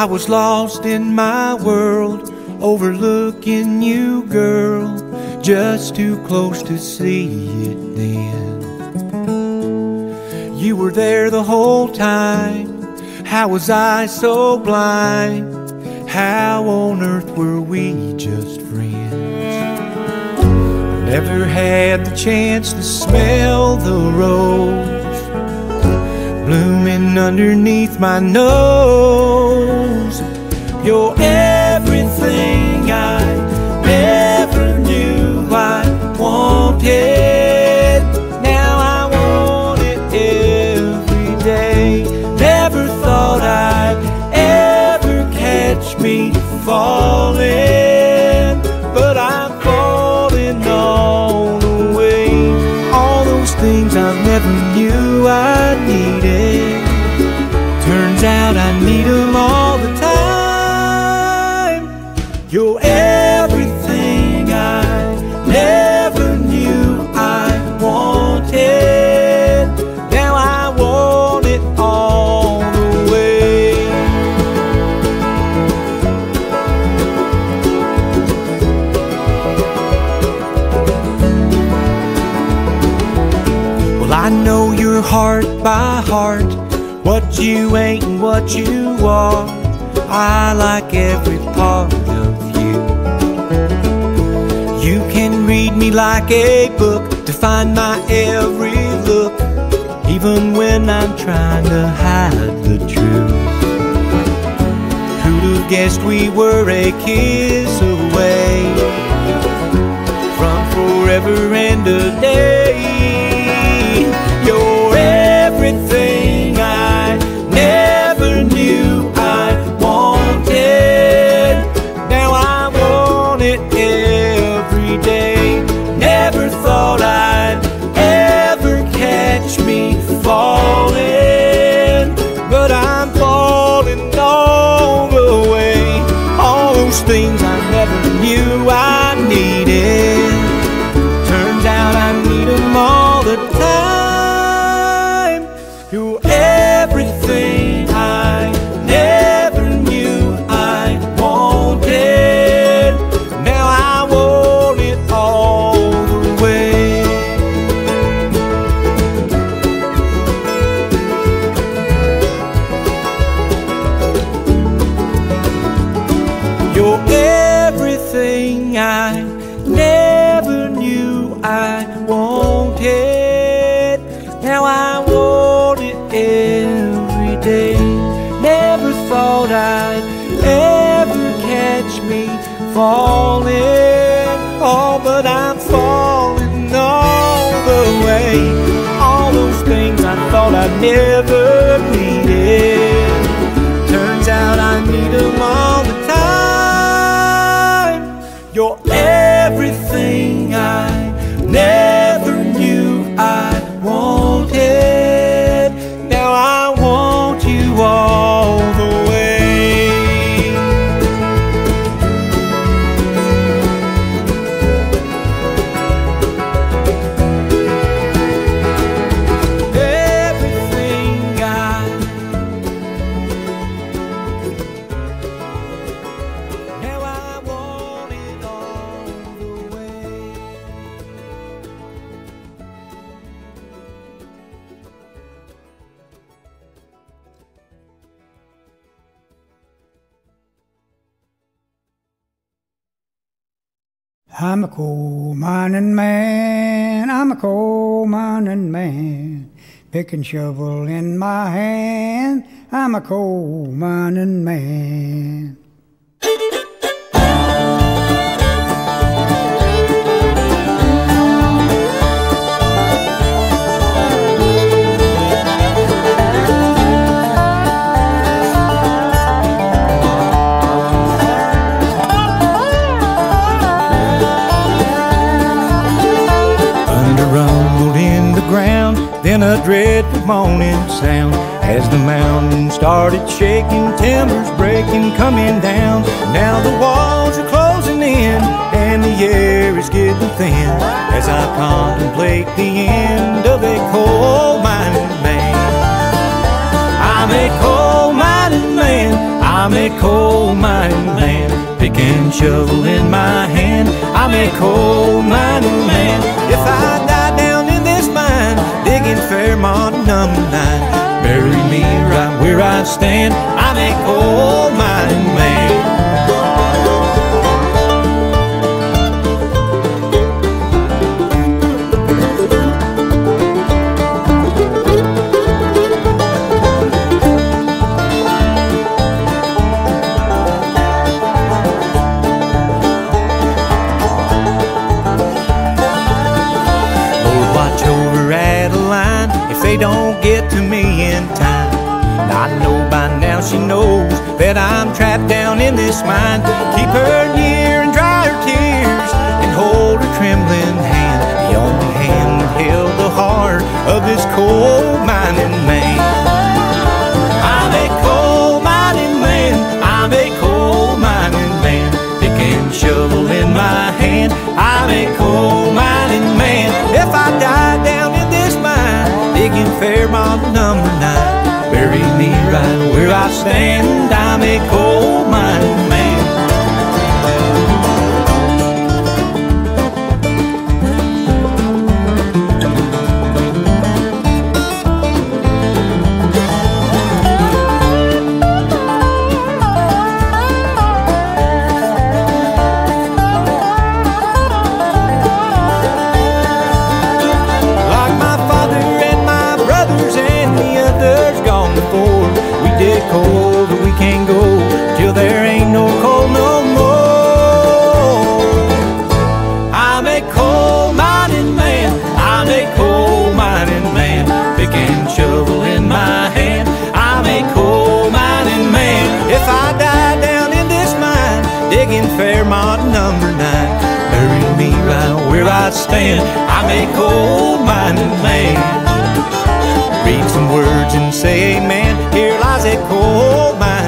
I was lost in my world, overlooking you, girl, just too close to see it then. You were there the whole time. How was I so blind? How on earth were we just friends? Never had the chance to smell the rose blooming underneath my nose. You're everything I never knew I wanted. Now I want it every day. Never thought I'd ever catch me falling, but I'm falling all the way. All those things I never knew I heart by heart, what you ain't and what you are. I like every part of you. You can read me like a book to find my every look, even when I'm trying to hide the truth. Who'd have guessed we were a kiss away from forever and a day? Never I'm a coal mining man, I'm a coal mining man. Pick and shovel in my hand, I'm a coal mining man. Then a dreadful moaning sound. As the mountain started shaking, timbers breaking, coming down. Now the walls are closing in, and the air is getting thin. As I contemplate the end of a coal mining man. I'm a coal mining man. I'm a coal mining man, pick and shovel in my hand. I'm a coal mining man. If I die in mine, digging Fairmont number nine, bury me right where I stand. I'm a coal mining man. Stand. I'm a coal mining man. Read some words and say amen. Here lies a coal mining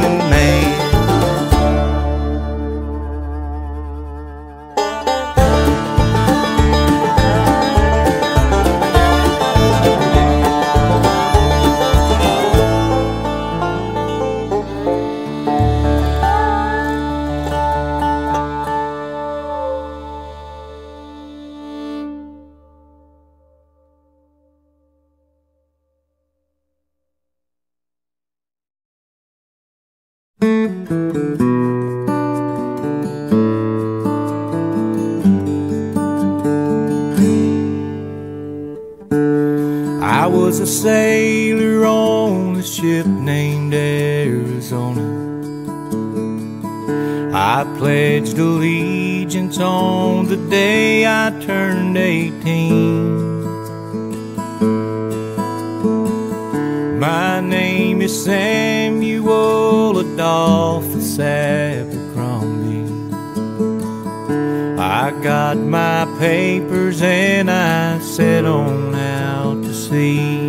winds my papers and I set on out to sea.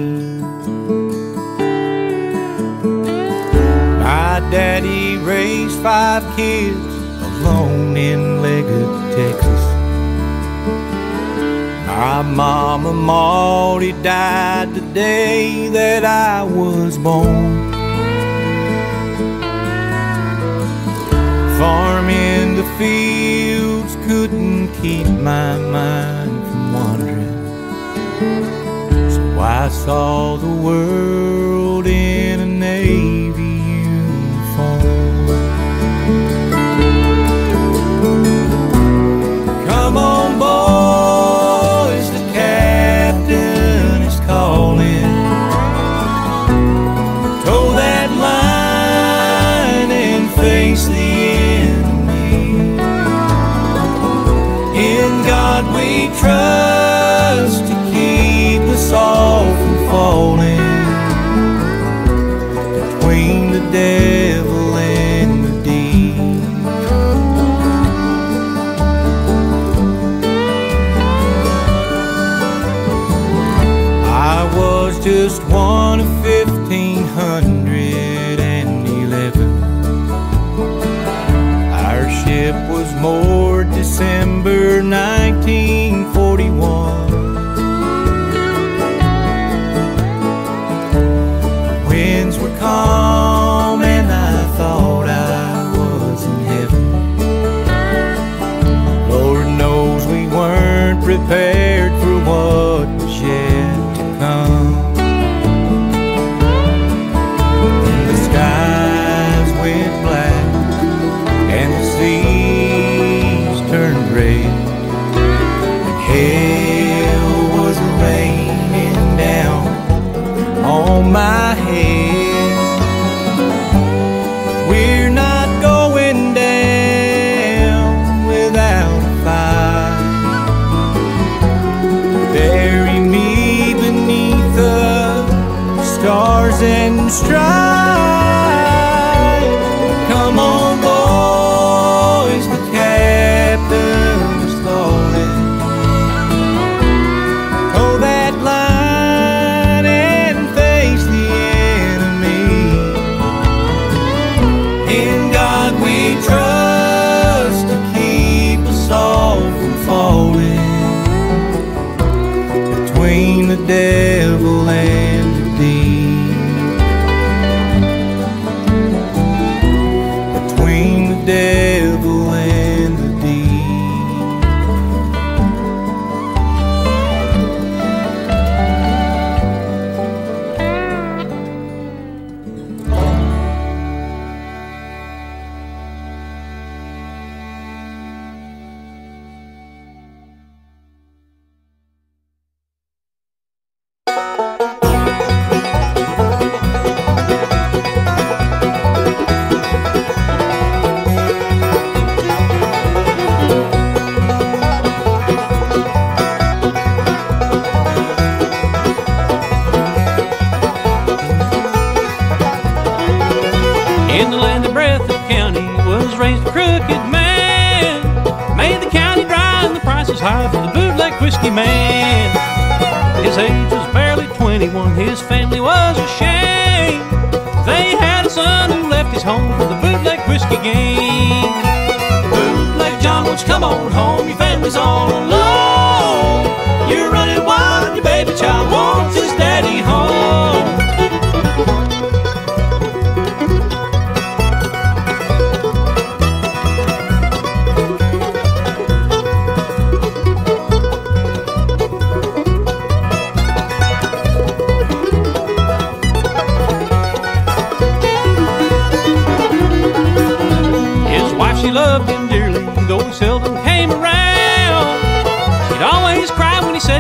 My daddy raised five kids alone in laguardia texas. My mama died the day that I the fields couldn't keep my mind from wandering. So I saw the world in a navy uniform. Come on, boy. just one of 1511. Our ship was moored December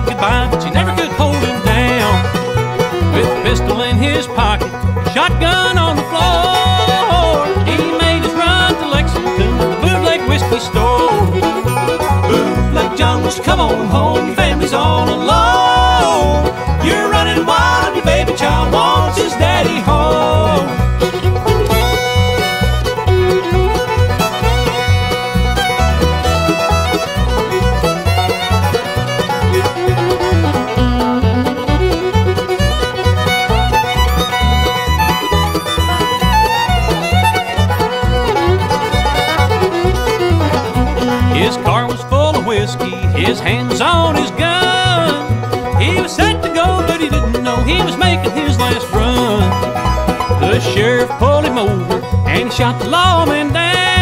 said goodbye, but she never could hold him down. With a pistol in his pocket, a shotgun on the floor, he made his run to Lexington, the bootleg whiskey store. Bootleg John was come on home, your family's all alone. You're running wild, your baby child wants his daddy home. his hands on his gun. He was set to go, but he didn't know he was making his last run. The sheriff pulled him over and he shot the lawman down.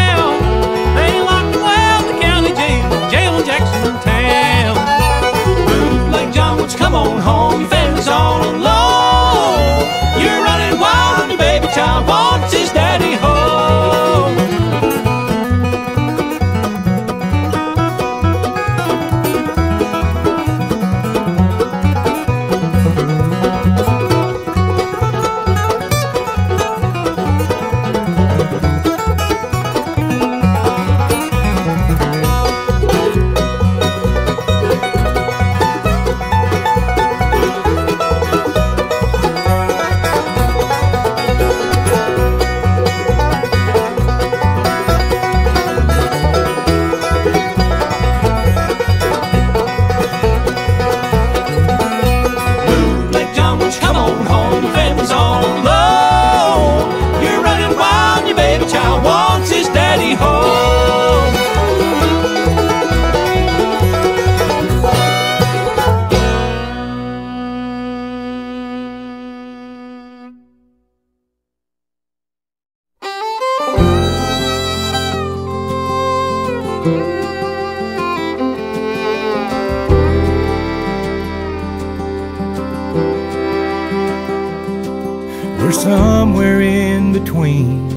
Between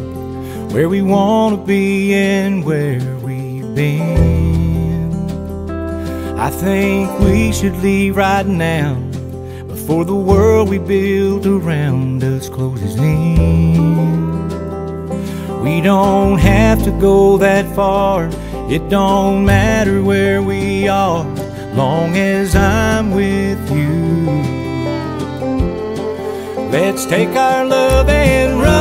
where we want to be and where we've been. I think we should leave right now before the world we build around us closes in. We don't have to go that far, it don't matter where we are, long as I'm with you. Let's take our love and run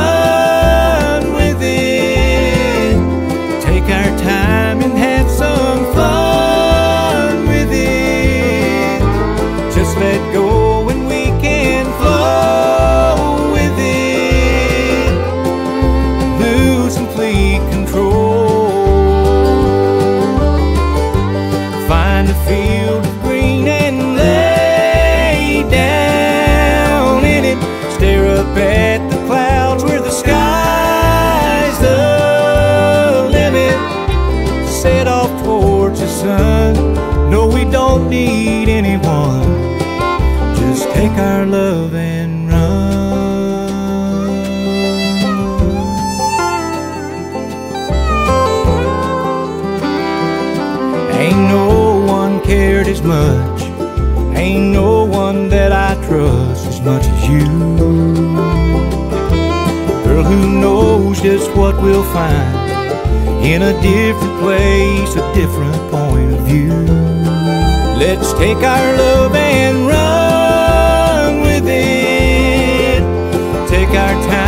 Ain't no one that I trust as much as you. Girl, who knows just what we'll find in a different place, a different point of view. Let's take our love and run with it. Take our time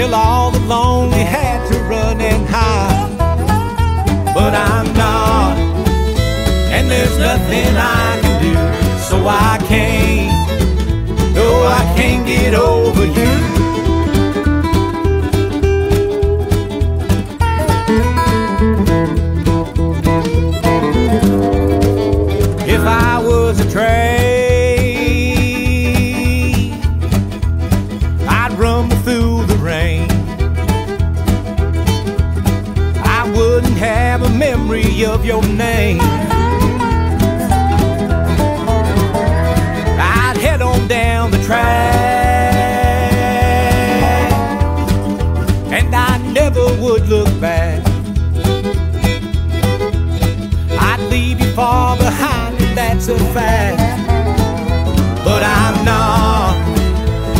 till all the lonely had to run and hide. But I'm not, and there's nothing I can do, so I can't. No, I can't get over your name. I'd head on down the track, and I never would look back. I'd leave you far behind, and that's a fact. But I'm not,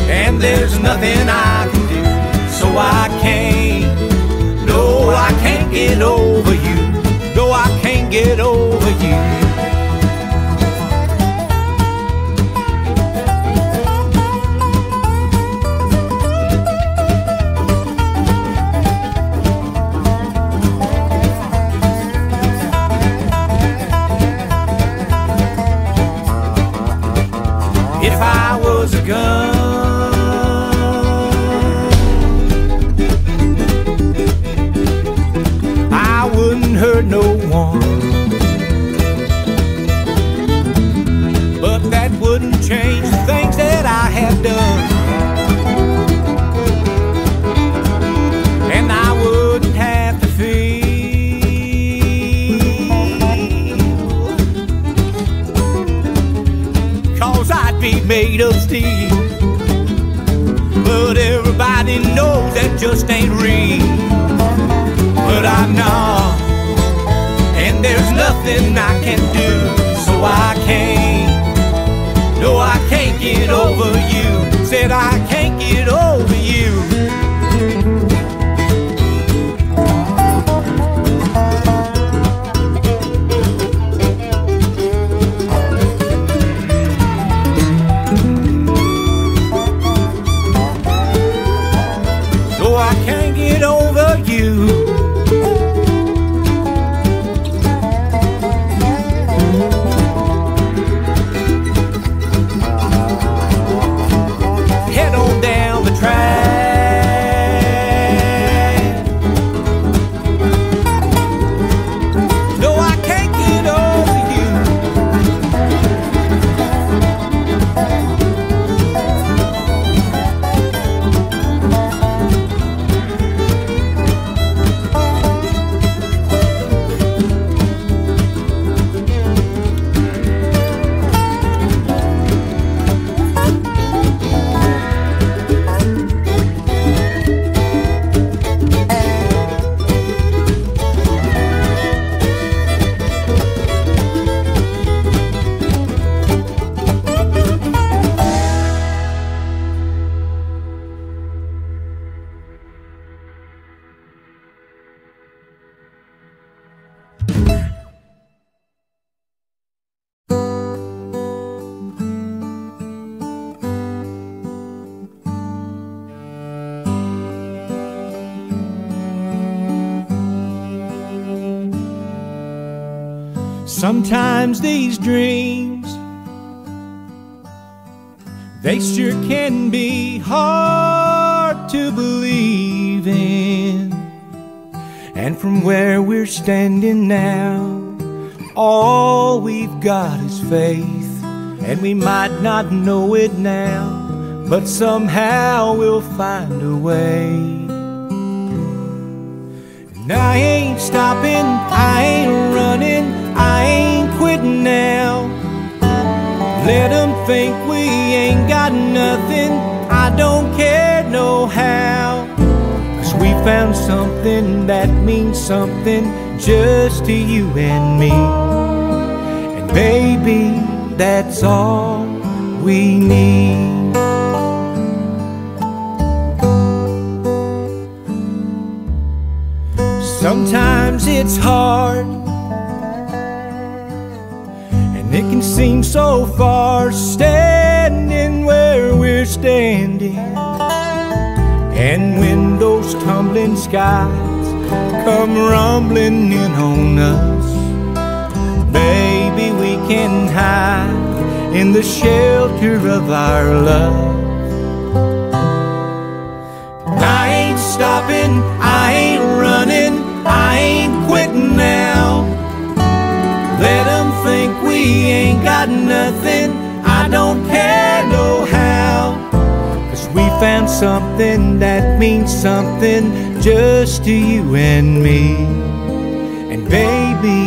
and there's nothing I can do, so I can't. No, I can't get over you. Get over you. If I was a gun, made steel. But everybody knows that just ain't real. But I'm not. And there's nothing I can do. So I can't. No, I can't get over you. Said I can't Sometimes these dreams they sure can be hard to believe in. And from where we're standing now, all we've got is faith. And we might not know it now, but somehow we'll find a way. And I ain't stopping, I ain't running, I ain't quitting now. Let them think we ain't got nothing, I don't care no how. Cause we found something that means something just to you and me. And baby, that's all we need. Sometimes it's hard, can seem so far standing where we're standing. And when those tumbling skies come rumbling in on us, baby, we can hide in the shelter of our love. I ain't stopping, I ain't running, I ain't quitting now. Ain't got nothing, I don't care no how. Cause we found something that means something just to you and me. And baby,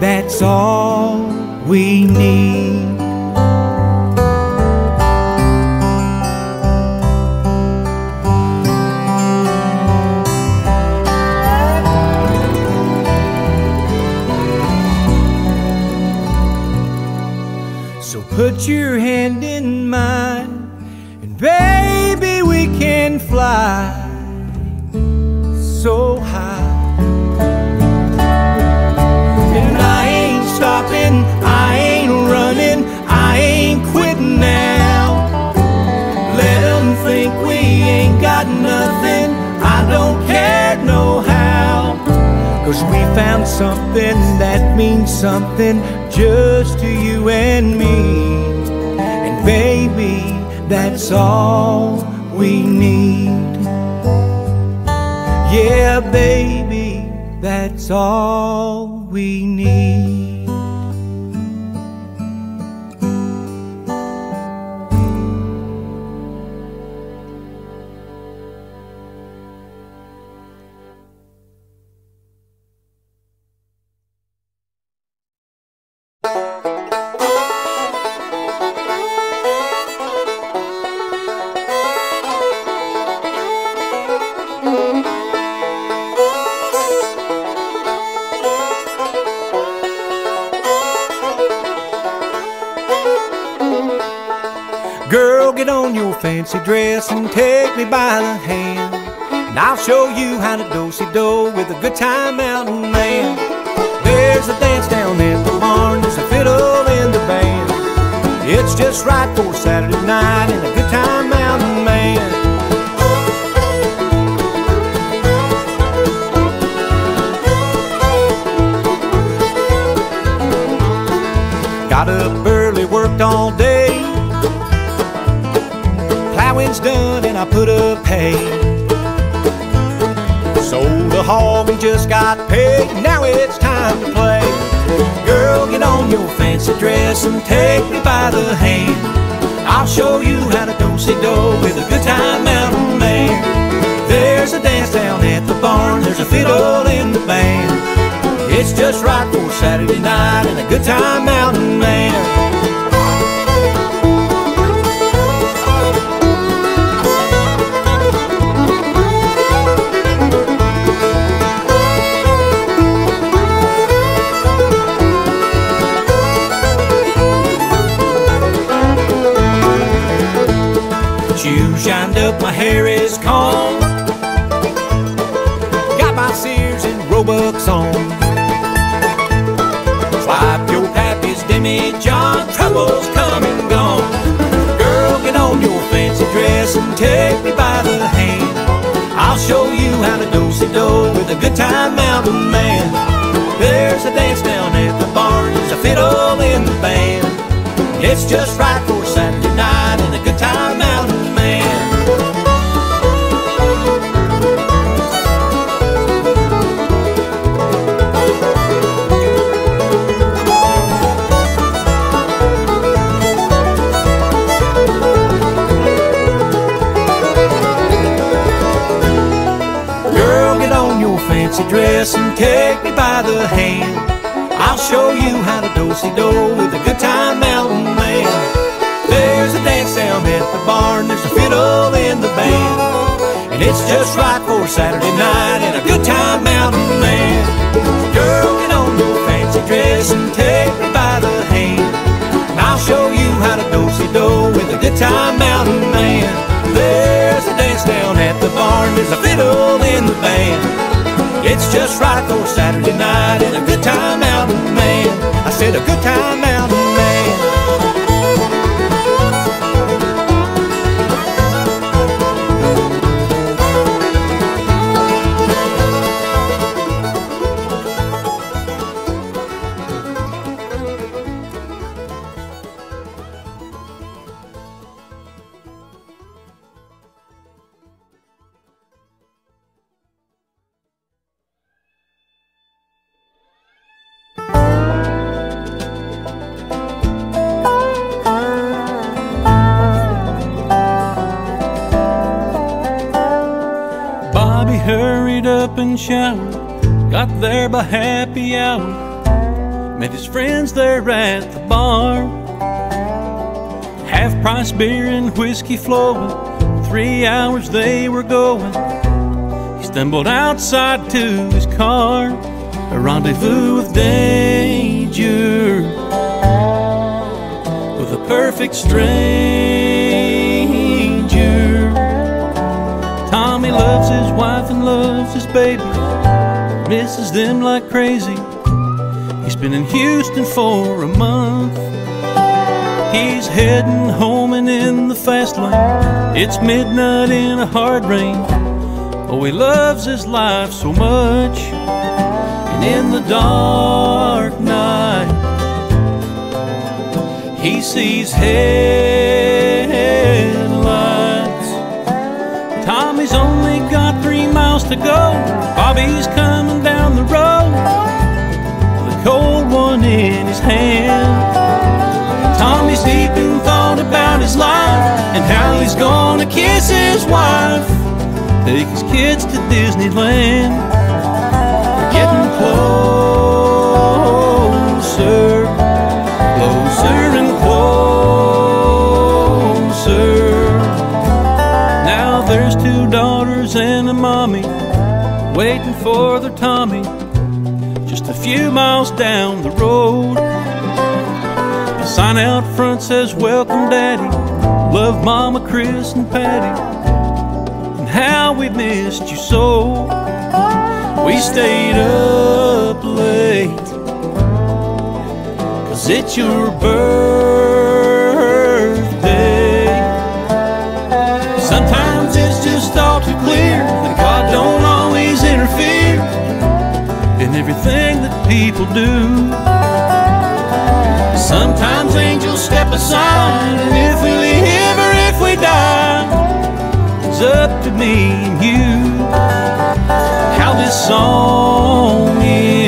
that's all we need. so high. And I ain't stopping, I ain't running, I ain't quitting now. Let them think we ain't got nothing, I don't care no how. Cause we found something that means something just to you and me. And baby, that's all we need. Yeah, baby, that's all we need. Fancy dress and take me by the hand. And I'll show you how to do-si-do with a good time mountain man. There's a dance down at the barn, there's a fiddle in the band. It's just right for Saturday night and a good time mountain man. Got up early, worked all day. Done and I put up hay. Sold a hog and just got paid. Now it's time to play. Girl, get on your fancy dress and take me by the hand. I'll show you how to do-si-do with a good time mountain man. There's a dance down at the barn, there's a fiddle in the band. It's just right for Saturday night and a good time mountain man. Shoes shined up, my hair is combed. Got my Sears and Roebucks on. Swipe your pappy's Demi John, trouble's come and gone. Girl, get on your fancy dress and take me by the hand. I'll show you how to do-si-do with a good time mountain man. There's a dance down at the barn, there's a fiddle in the band. It's just right for Saturday night and a good time fancy dress and take me by the hand. I'll show you how to do-si-do with a good time mountain man. There's a dance down at the barn, there's a fiddle in the band. And it's just right for Saturday night and a good time mountain man. Girl, get on your fancy dress and take me by the hand. And I'll show you how to do-si-do with a good time mountain man. There's a dance down at the barn, there's a fiddle in the band. It's just right for Saturday night his friends there at the bar. Half price beer and whiskey flowing, three hours they were going. He stumbled outside to his car, a rendezvous with danger, with a perfect stranger. Tommy loves his wife and loves his baby, misses them like crazy. Been in Houston for a month. He's heading home and in the fast lane. It's midnight in a hard rain. Oh, he loves his life so much. And in the dark night, he sees headlights. Tommy's only got three miles to go. Bobby's coming down the road, cold one in his hand. Tommy's deep in thought about his life and how he's gonna kiss his wife, take his kids to Disneyland. We're Getting closer few miles down the road. The sign out front says, Welcome, Daddy. Love Mama, Chris, and Patty. And how we missed you so. We stayed up late. Cause it's your birthday. People do. Sometimes angels step aside, and if we live or if we die, it's up to me and you. How this song ends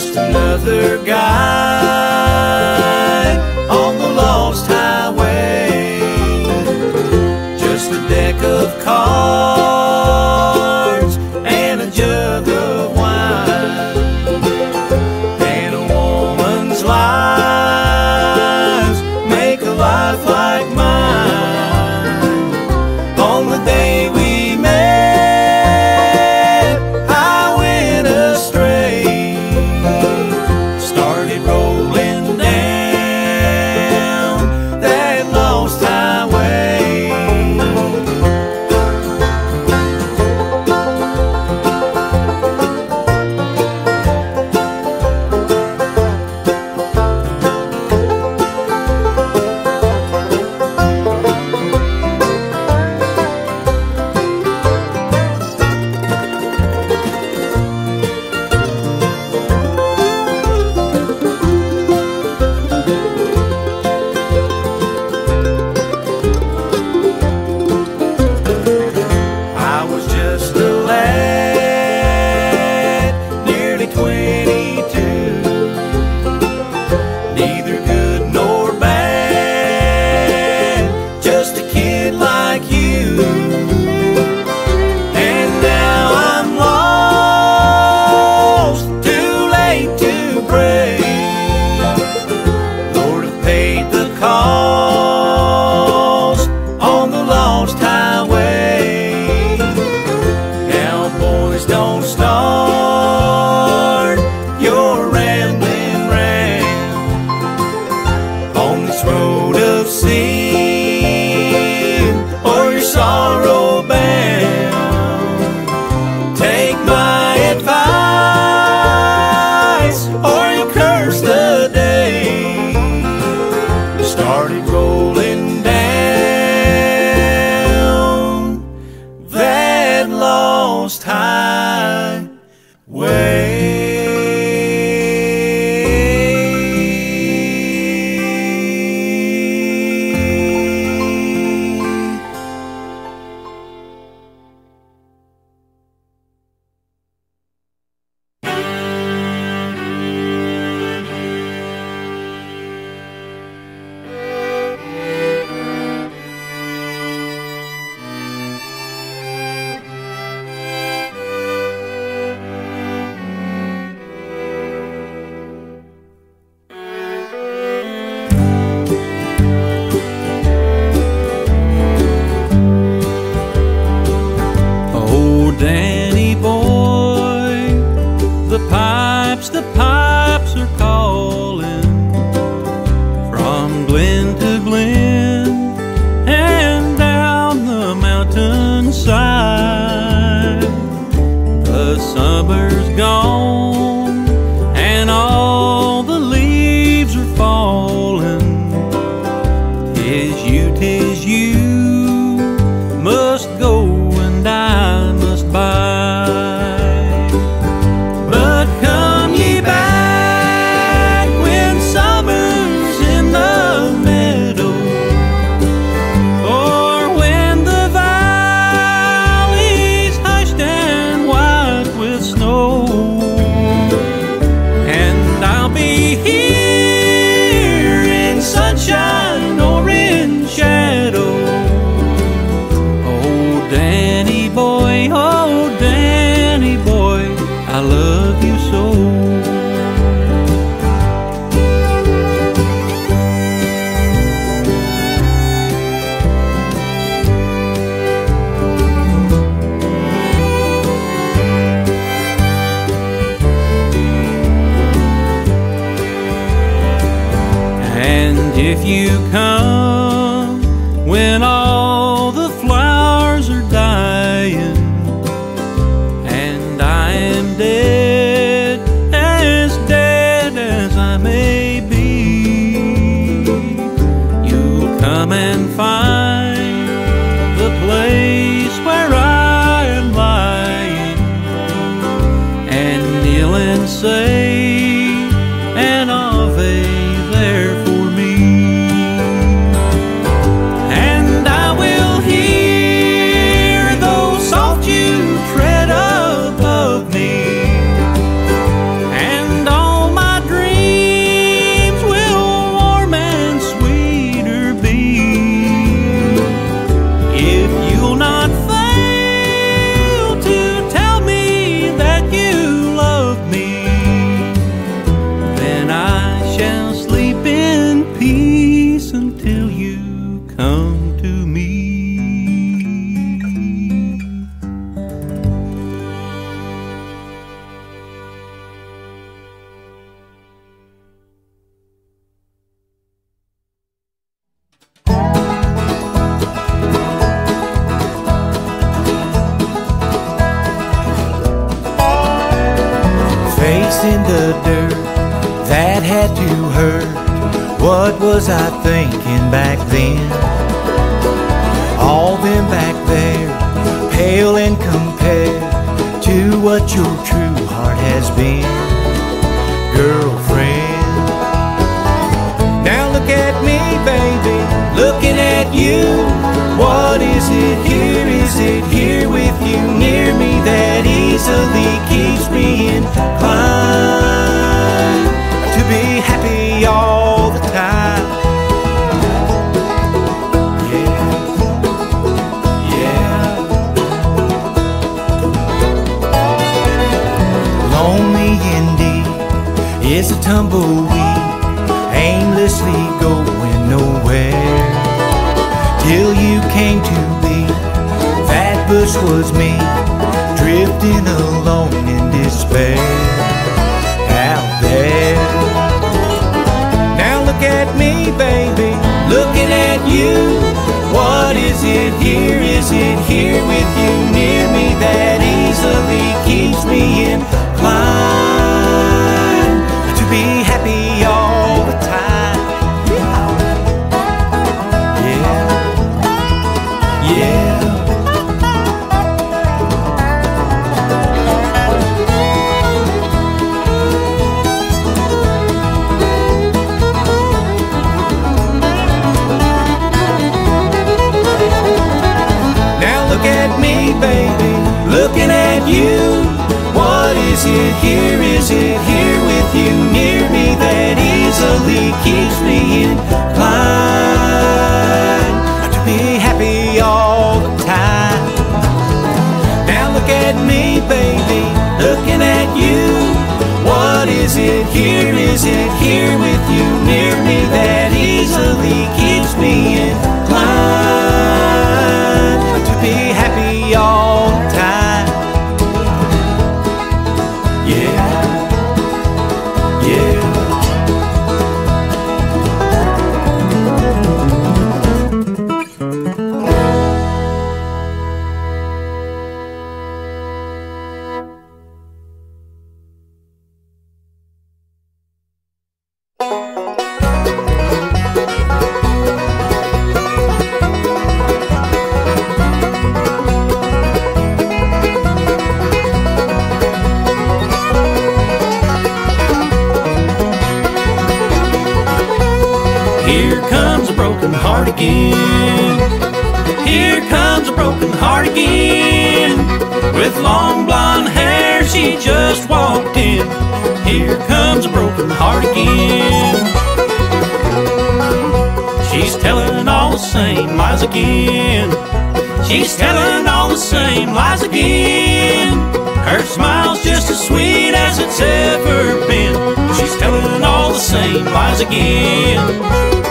just another guy if you come. Was I thinking back then? All them back there, pale and compared to what your true heart has been, girlfriend. Now look at me, baby, looking at you. What is it here? Is it here with you near me that easily keeps me inclined bush was me, drifting alone in despair. Out there. Now look at me, baby, looking at you. What is it here? Is it here with you near me that easily keeps me inclined to be happy broken heart again. Here comes a broken heart again. With long blonde hair, she just walked in. Here comes a broken heart again. She's telling all the same lies again. She's telling all the same lies again. Her smile's just as sweet as it's ever been. She's telling all the same lies again.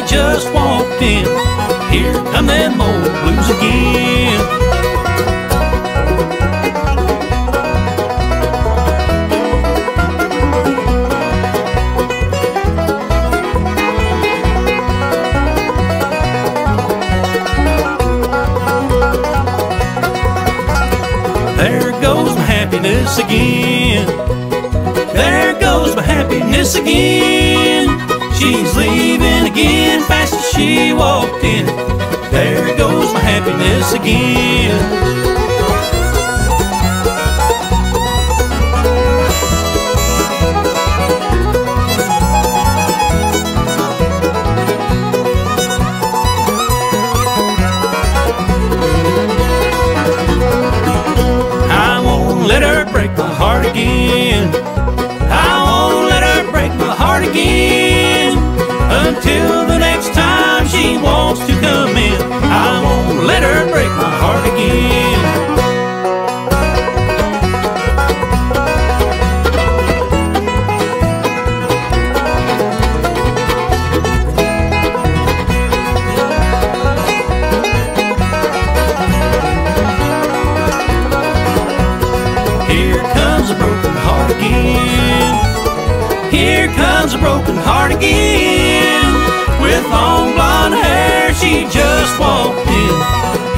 She just walked in. Here come them old blues again. There goes my happiness again. There goes my happiness again. Fast as she walked in. There goes my happiness again. Here comes a broken heart again. Here comes a broken heart again. With long blonde hair, she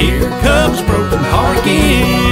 here comes broken heart again.